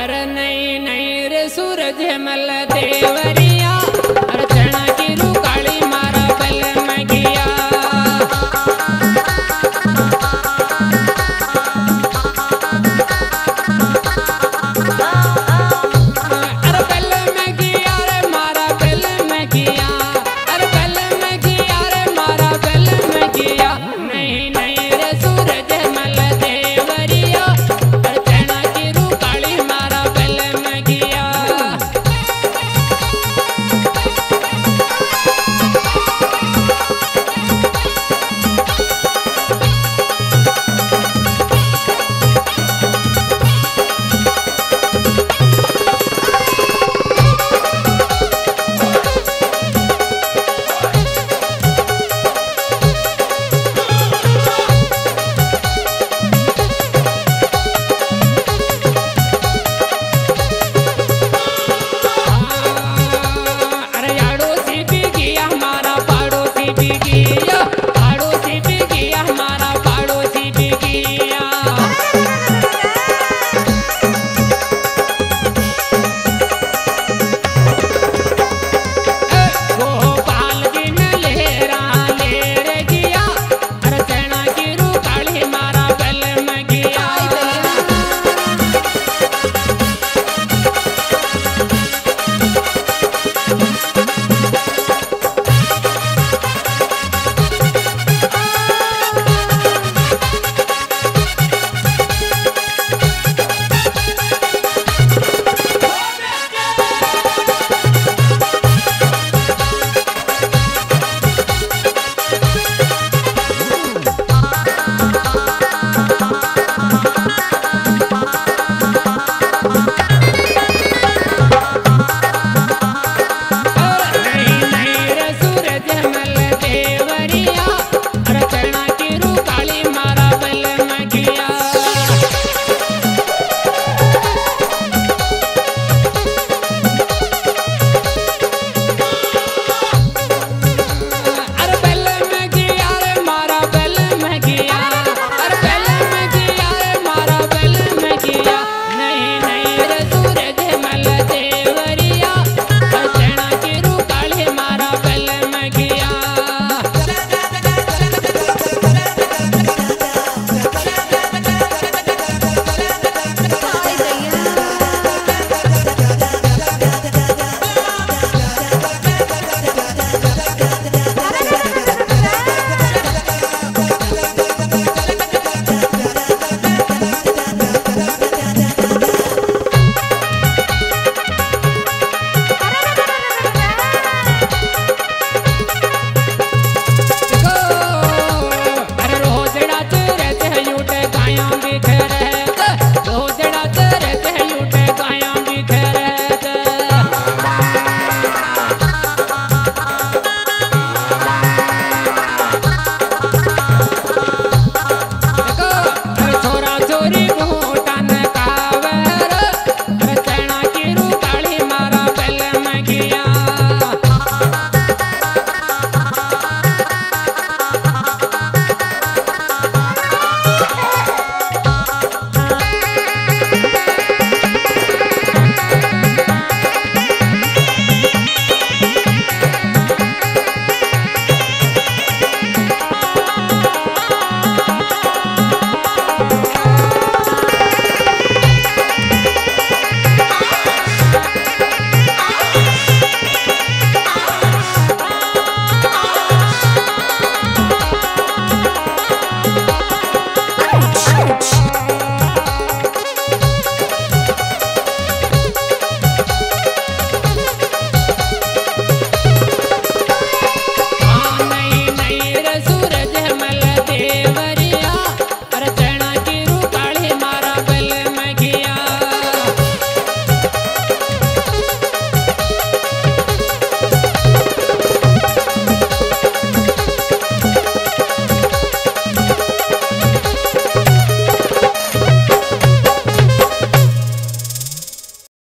अरे नहीं नहीं रे सूरज मल देवर